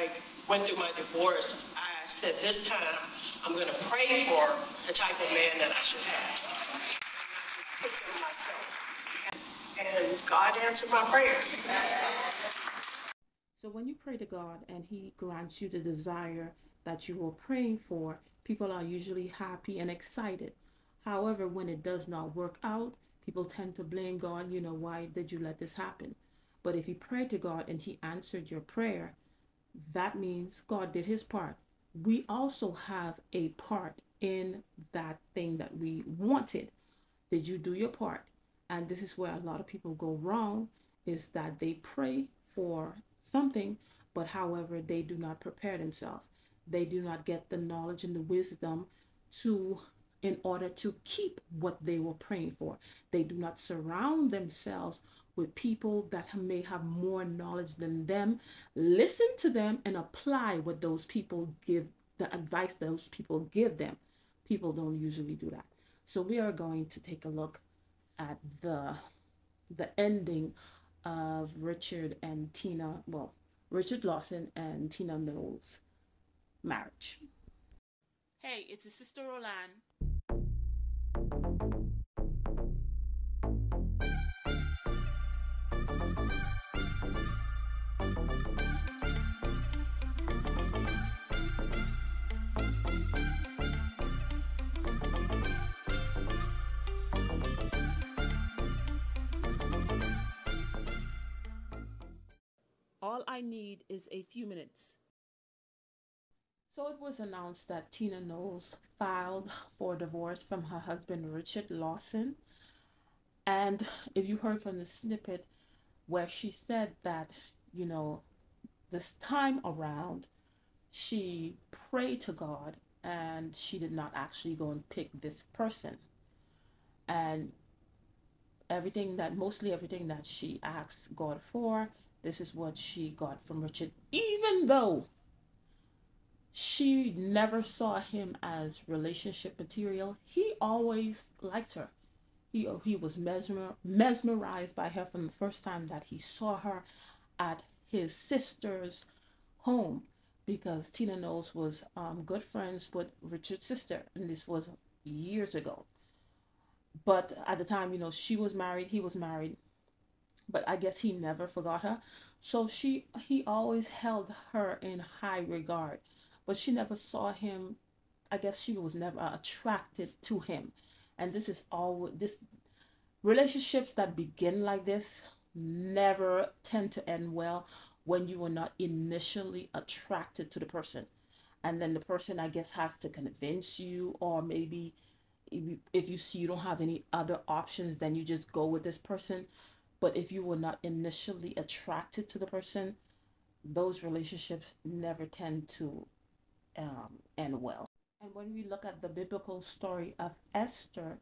I went through my divorce, I said, this time, I'm gonna pray for the type of man that I should have. And God answered my prayers. So when you pray to God and He grants you the desire that you were praying for, people are usually happy and excited. However, when it does not work out, people tend to blame God, you know, why did you let this happen? But if you pray to God and He answered your prayer, that means God did His part. We also have a part in that thing that we wanted. Did you do your part? And this is where a lot of people go wrong is that they pray for something, but however, they do not prepare themselves. They do not get the knowledge and the wisdom to in order to keep what they were praying for. They do not surround themselves with people that may have more knowledge than them. Listen to them and apply what those people give, the advice those people give them. People don't usually do that. So we are going to take a look at the the ending of Richard and Tina, well, Richard Lawson and Tina Knowles marriage. Hey, it's a sister Rolande. All I need is a few minutes. So it was announced that Tina Knowles filed for divorce from her husband Richard Lawson. And if you heard from the snippet where she said that, you know, this time around, she prayed to God and she did not actually go and pick this person. And everything that, mostly everything that she asked God for, this is what she got from Richard, even though she never saw him as relationship material. He always liked her. He, he was mesmer, mesmerized by her from the first time that he saw her at his sister's home because Tina Knowles was um, good friends with Richard's sister, and this was years ago. But at the time, you know, she was married, he was married, but I guess he never forgot her. So she he always held her in high regard, but she never saw him. I guess she was never attracted to him, and this is all this relationships that begin like this never tend to end well when you are not initially attracted to the person and then the person i guess has to convince you or maybe if you, if you see you don't have any other options then you just go with this person but if you were not initially attracted to the person, those relationships never tend to um, end well. And when we look at the biblical story of Esther,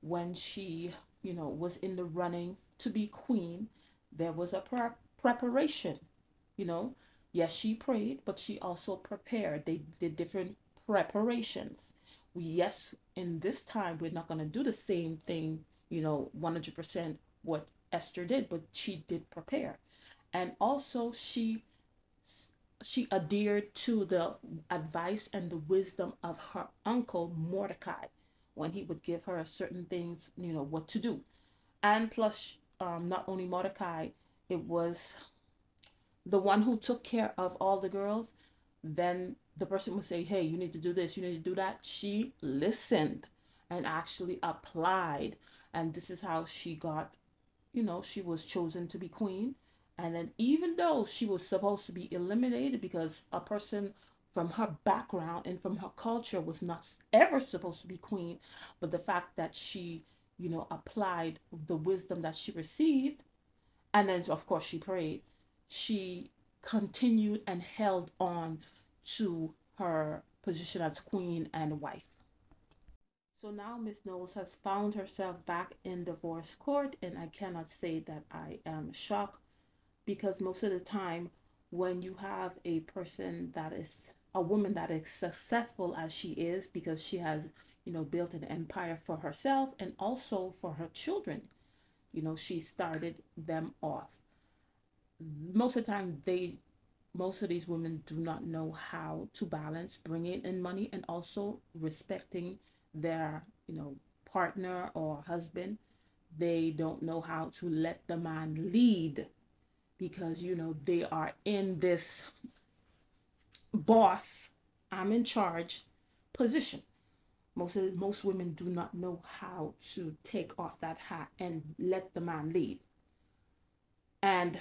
when she, you know, was in the running to be queen, there was a pre- preparation, you know. Yes, she prayed, but she also prepared. They did different preparations. We, yes, in this time, we're not going to do the same thing, you know, 100% what Esther did, but she did prepare. And also she she adhered to the advice and the wisdom of her uncle Mordecai when he would give her certain things, you know, what to do. And plus, um, not only Mordecai, it was the one who took care of all the girls. Then the person would say, Hey, you need to do this, you need to do that. She listened and actually applied. And this is how she got you know, she was chosen to be queen. And then, even though she was supposed to be eliminated because a person from her background and from her culture was not ever supposed to be queen, but the fact that she, you know, applied the wisdom that she received, and then, of course, she prayed, she continued and held on to her position as queen and wife. So now Miss Knowles has found herself back in divorce court, and I cannot say that I am shocked because most of the time, when you have a person that is a woman that is successful as she is, because she has, you know, built an empire for herself and also for her children, you know, she started them off. Most of the time, they most of these women do not know how to balance bringing in money and also respecting their you know partner or husband they don't know how to let the man lead because you know they are in this boss i'm in charge position. Most most women do not know how to take off that hat and let the man lead. And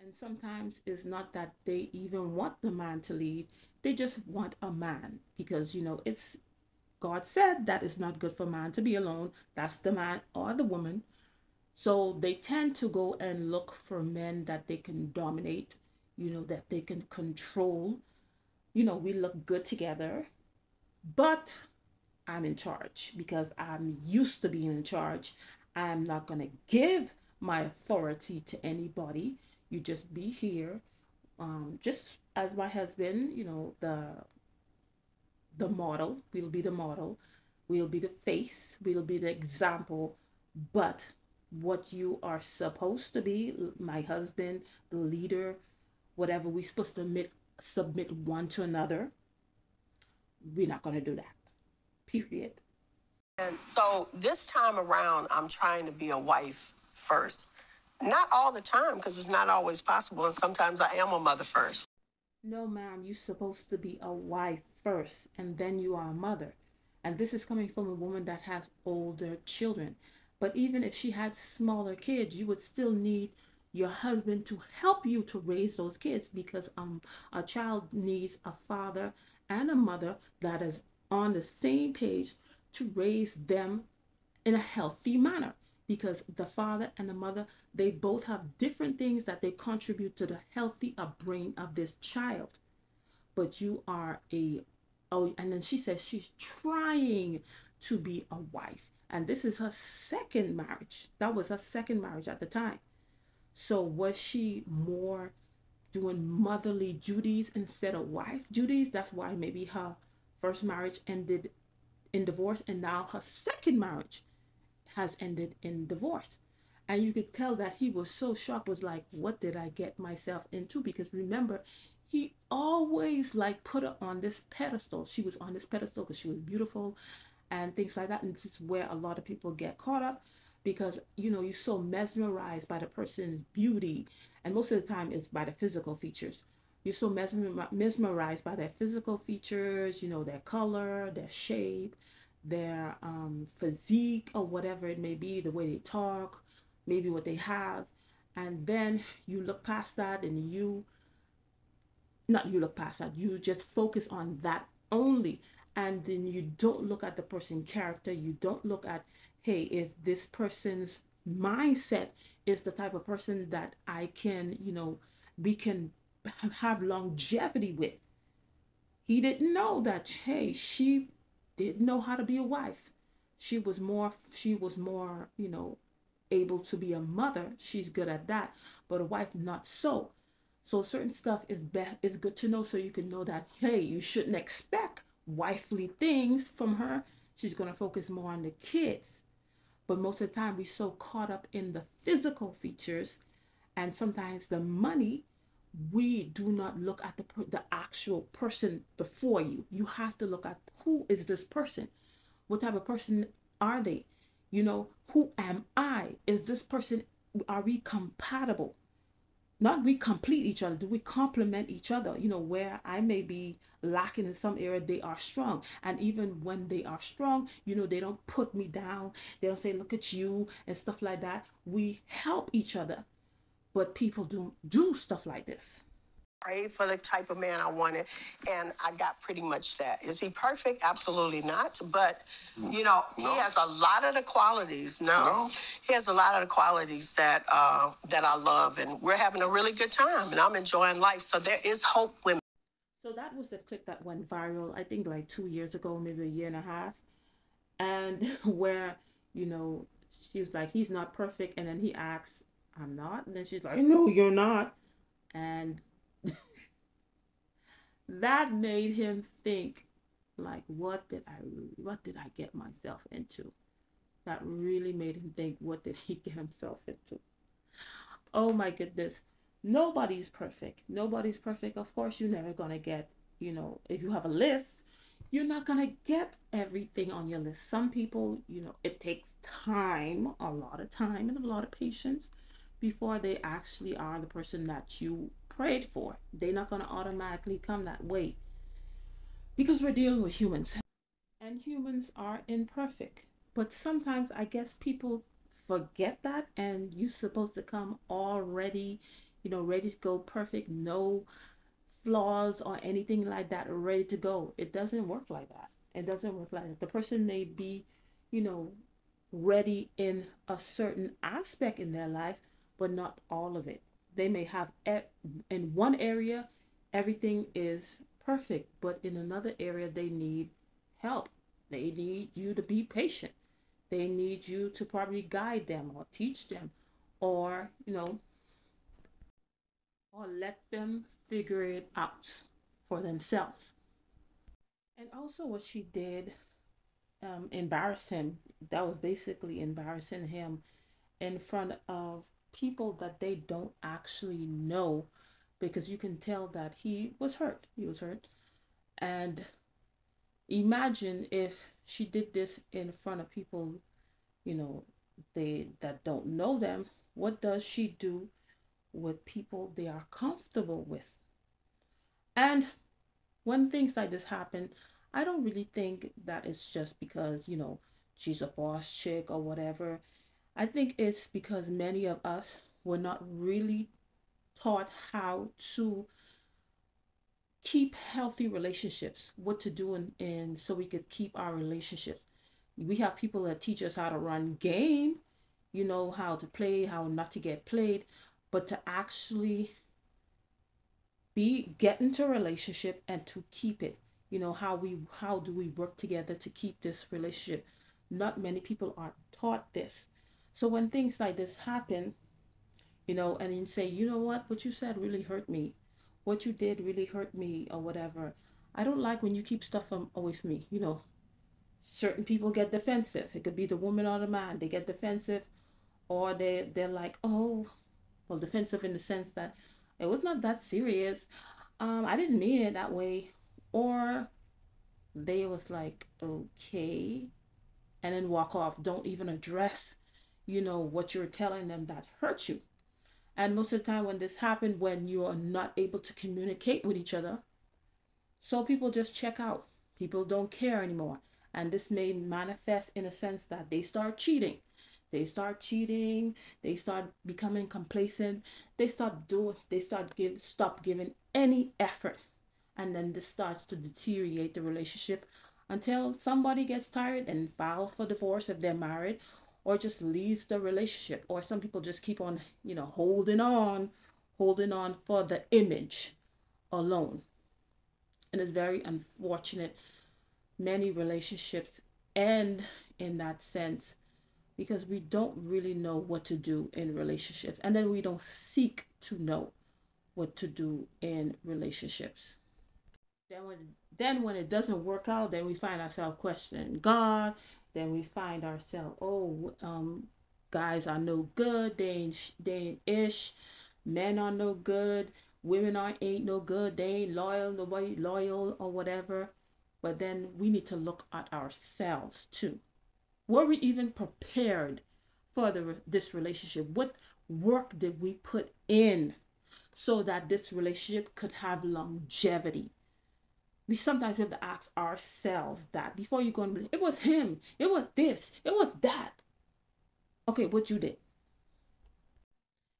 and sometimes it's not that they even want the man to lead they just want a man because you know it's god said that is not good for man to be alone. That's the man or the woman. So they tend to go and look for men that they can dominate you know that they can control. You know we look good together but i'm in charge because i'm used to being in charge. I'm not going to give my authority to anybody. You just be here. Um, just as my husband you know the the model we'll be the model we'll be the face we'll be the example but what you are supposed to be my husband the leader whatever we're supposed to admit, submit one to another we're not going to do that period And so this time around, I'm trying to be a wife first. Not all the time, because it's not always possible. And sometimes I am a mother first. No, ma'am, you're supposed to be a wife first, and then you are a mother. And this is coming from a woman that has older children. But even if she had smaller kids, you would still need your husband to help you to raise those kids because um a child needs a father and a mother that is on the same page to raise them in a healthy manner because the father and the mother they both have different things that they contribute to the healthy upbringing of this child. But you are a oh and then she says she's trying to be a wife. And this is her second marriage. That was her second marriage at the time. So was she more doing motherly duties instead of wife duties? That's why maybe her first marriage ended in divorce and now her second marriage has ended in divorce. And you could tell that he was so shocked was like what did i get myself into? Because remember he always like put her on this pedestal. She was on this pedestal because she was beautiful and things like that. And this is where a lot of people get caught up because you know you're so mesmerized by the person's beauty. And most of the time it's by the physical features. You're so mesmer- mesmerized by their physical features you know their color their shape their um, physique or whatever it may be the way they talk maybe what they have. And then you look past that and you not you look past that you just focus on that only. And then you don't look at the person character. You don't look at hey if this person's mindset is the type of person that i can you know we can have longevity with. He didn't know that hey she didn't know how to be a wife. She was more she was more you know able to be a mother. She's good at that but a wife not so. So certain stuff is be- is good to know so you can know that hey you shouldn't expect wifely things from her. She's going to focus more on the kids. But most of the time we're so caught up in the physical features and sometimes the money we do not look at the the actual person before you. You have to look at who is this person? What type of person are they? You know who am i? Is this person are we compatible? Not we complete each other do we complement each other? You know where i may be lacking in some area they are strong. And even when they are strong you know they don't put me down. They don't say look at you and stuff like that. We help each other but people don't do stuff like this Prayed for the type of man I wanted, and I got pretty much that. Is he perfect? Absolutely not. But, you know, he has a lot of the qualities. No, No. he has a lot of the qualities that uh, that I love, and we're having a really good time, and I'm enjoying life. So there is hope, women. So that was the clip that went viral, I think like two years ago, maybe a year and a half. And where, you know, she was like, he's not perfect. And then he asks, I'm not. And then she's like, no, you're not. And that made him think, like, what did I, what did I get myself into? That really made him think, what did he get himself into? Oh my goodness. nobody's perfect. Nobody's perfect. Of course, you're never gonna get, you know, if you have a list, you're not gonna get everything on your list. Some people, you know, it takes time, a lot of time and a lot of patience before they actually are the person that you prayed for. They're not gonna automatically come that way. Because we're dealing with humans. And humans are imperfect. But sometimes I guess people forget that and you're supposed to come already you know, ready to go perfect, no flaws or anything like that, ready to go. It doesn't work like that. It doesn't work like that. The person may be, you know, ready in a certain aspect in their life, but not all of it. They may have in one area, everything is perfect, but in another area, they need help. They need you to be patient. They need you to probably guide them or teach them or, you know, or let them figure it out for themselves. And also, what she did um, embarrassed him. That was basically embarrassing him in front of people that they don't actually know because you can tell that he was hurt. He was hurt. And imagine if she did this in front of people, you know, they that don't know them. What does she do with people they are comfortable with. And when things like this happen, I don't really think that it's just because, you know, she's a boss chick or whatever. I think it's because many of us were not really taught how to keep healthy relationships, what to do and, and so we could keep our relationships. We have people that teach us how to run game, you know, how to play, how not to get played but to actually be get into a relationship and to keep it. You know how we how do we work together to keep this relationship? Not many people are taught this so when things like this happen you know and then say you know what? What you said really hurt me. What you did really hurt me or whatever. I don't like when you keep stuff from with me you know. Certain people get defensive. It could be the woman or the man. They get defensive or they they're like oh well defensive in the sense that it was not that serious. Um i didn't mean it that way. Or they was like okay and then walk off. Don't even address you know what you're telling them that hurt you. And most of the time when this happened when you are not able to communicate with each other so people just check out. People don't care anymore. And this may manifest in a sense that they start cheating. They start cheating. They start becoming complacent. They start doing they start give stop giving any effort. And then this starts to deteriorate the relationship until somebody gets tired and files for divorce if they're married or just leaves the relationship or some people just keep on you know holding on holding on for the image alone. And it's very unfortunate many relationships end in that sense because we don't really know what to do in relationships and then we don't seek to know what to do in relationships. Then when then when it doesn't work out then we find ourselves questioning god then we find ourselves oh um guys are no good they ain't they ain't ish men are no good women are ain't no good they ain't loyal nobody loyal or whatever but then we need to look at ourselves too were we even prepared for the, this relationship? What work did we put in so that this relationship could have longevity? We sometimes have to ask ourselves that before you go and believe it was him, it was this, it was that. Okay, what you did.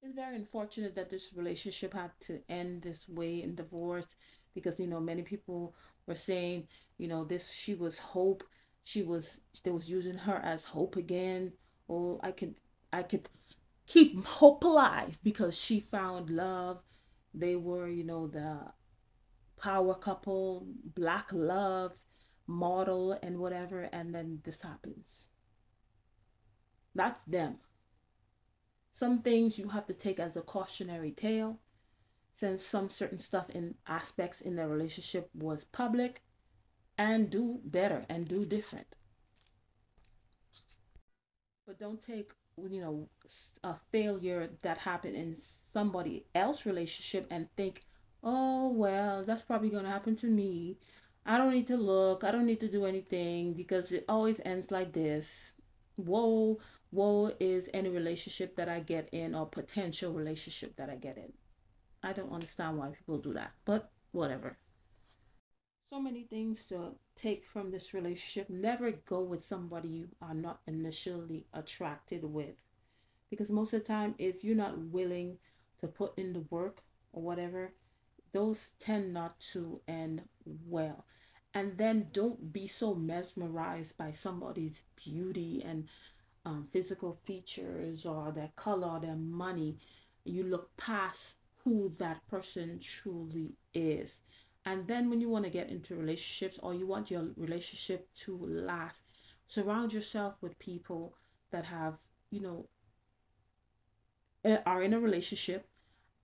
It's very unfortunate that this relationship had to end this way in divorce because you know many people were saying, you know, this she was hope. She was they was using her as hope again. Or i could i could keep hope alive because she found love. They were you know the power couple black love model and whatever and then this happens that's them some things you have to take as a cautionary tale since some certain stuff in aspects in their relationship was public and do better and do different. But don't take you know a failure that happened in somebody else relationship and think oh well that's probably going to happen to me. I don't need to look. I don't need to do anything because it always ends like this. Woe woe is any relationship that i get in or potential relationship that i get in. I don't understand why people do that but whatever. So many things to take from this relationship. Never go with somebody you are not initially attracted with. Because most of the time, if you're not willing to put in the work or whatever, those tend not to end well. And then don't be so mesmerized by somebody's beauty and um, physical features or their color or their money. You look past who that person truly is. And then when you want to get into relationships or you want your relationship to last, surround yourself with people that have, you know, eh, are in a relationship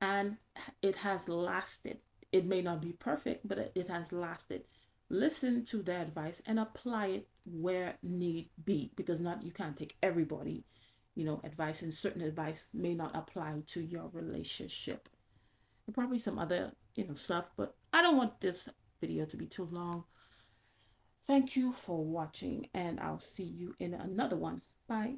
and it has lasted. It may not be perfect, but it has lasted. Listen to their advice and apply it where need be because not you can't take everybody, you know, advice and certain advice may not apply to your relationship. And probably some other you know, stuff. But I don't want this video to be too long. Thank you for watching and I'll see you in another one. Bye.